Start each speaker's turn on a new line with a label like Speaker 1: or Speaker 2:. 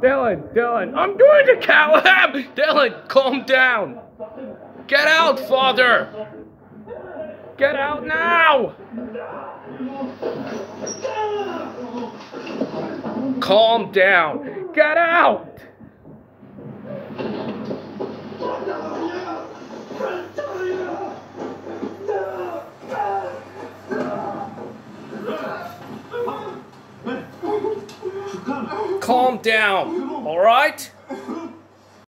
Speaker 1: Dylan, Dylan, I'm going to Callahan! Dylan, calm down! Get out, father! Get out now! Calm down! Get out! calm down, alright?